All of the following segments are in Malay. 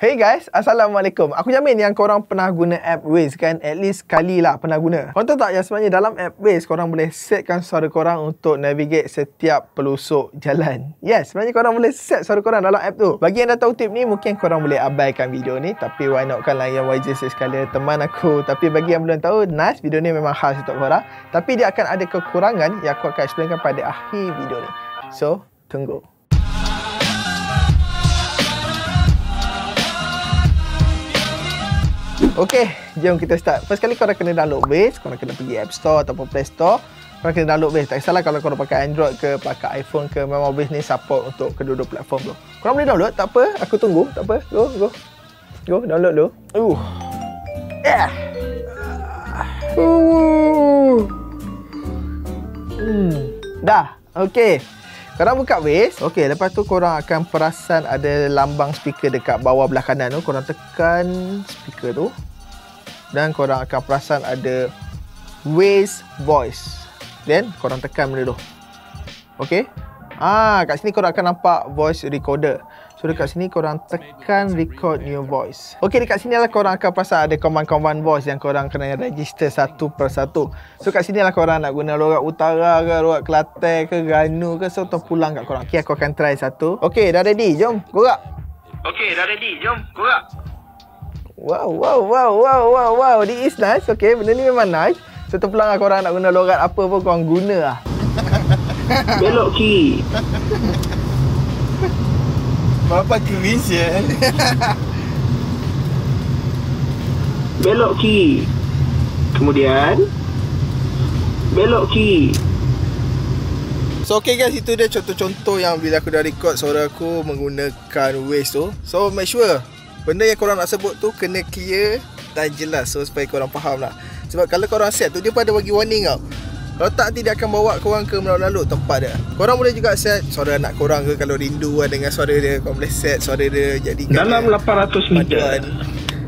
Hey guys, Assalamualaikum. Aku jamin yang korang pernah guna app Waze kan? At least sekali lah pernah guna. Korang tahu tak yang sebenarnya dalam app Waze, korang boleh setkan suara korang untuk navigate setiap pelusuk jalan. Yes, sebenarnya korang boleh set suara korang dalam app tu. Bagi yang dah tahu tip ni, mungkin korang boleh abaikan video ni. Tapi why not kan layan YJ sekali teman aku. Tapi bagi yang belum tahu, nice video ni memang khas untuk korang. Tapi dia akan ada kekurangan yang aku akan explainkan pada akhir video ni. So, tunggu. Okey, jom kita start. First kali korang kena download Waze, korang kena pergi App Store ataupun Play Store. Korang kena download Waze. Tak kisahlah kalau korang pakai Android ke, pakai iPhone ke, memang Waze ni support untuk kedua-dua platform tu. Korang boleh download, tak apa. Aku tunggu, tak apa. Go, go. Go, download dulu. Uh. Yeah. Uh. Hmm. Dah. Okey. Korang buka Waze. Okey, lepas tu korang akan perasan ada lambang speaker dekat bawah belah kanan tu. Korang tekan speaker tu dan korang akan perasan ada Waze Voice. Then korang tekan benda tu. Okay. Ah, kat sini korang akan nampak voice recorder. So dekat sini korang tekan record new voice. Okay dekat sini lah korang akan perasan ada command-command voice yang korang kena register satu per satu. So kat sini lah korang nak guna lorat utara ke, lorat Kelantan ke, Ganu ke. So tu pulang kat korang. Okay aku akan try satu. Okay dah ready. Jom. Gorak. Okay dah ready. Jom. Gorak. Wow, wow, wow, wow, wow, wow. This is nice. Okay, benda ni memang nice. So, terpulang lah korang nak guna logat apa pun korang guna lah. Belok kiri. Bapa kuis ya. Belok kiri. Kemudian belok kiri. So okay guys itu dia contoh-contoh yang bila aku dah record suara aku menggunakan Waze tu. So make sure benda yang korang nak sebut tu kena clear dan jelas so supaya korang faham lah sebab kalau korang set tu dia pada bagi warning tau kalau tak nanti dia akan bawa korang ke melalui tempat dia. Korang boleh juga set suara anak korang ke kalau rindu lah dengan suara dia. Korang boleh set suara dia jadi dalam 800 meter.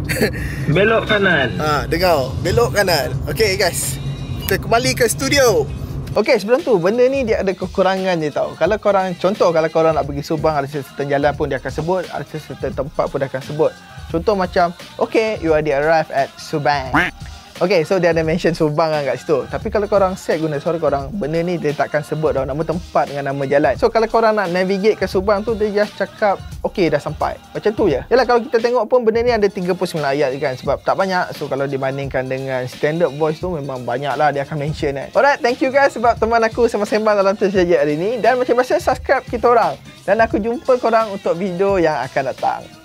belok kanan. Ha, dengar. Belok kanan. Ok guys. Kita kembali ke studio. Okey, sebelum tu, benda ni dia ada kekurangan je tau. Kalau korang, contoh kalau korang nak pergi Subang, ada certain jalan pun dia akan sebut, ada certain tempat pun dia akan sebut. Contoh macam, okay, you already arrived at Subang. Okay, so dia ada mention Subang kan kat situ. Tapi kalau korang set guna suara korang, benda ni dia takkan sebut dah nama tempat dengan nama jalan. So kalau korang nak navigate ke Subang tu, dia just cakap, okay dah sampai. Macam tu je. Yalah kalau kita tengok pun benda ni ada 39 ayat kan. Sebab tak banyak. So kalau dibandingkan dengan standard voice tu, memang banyak lah dia akan mention kan. Alright, thank you guys sebab teman aku sama sembang dalam tu saja hari ni. Dan macam biasa, subscribe kita orang. Dan aku jumpa korang untuk video yang akan datang.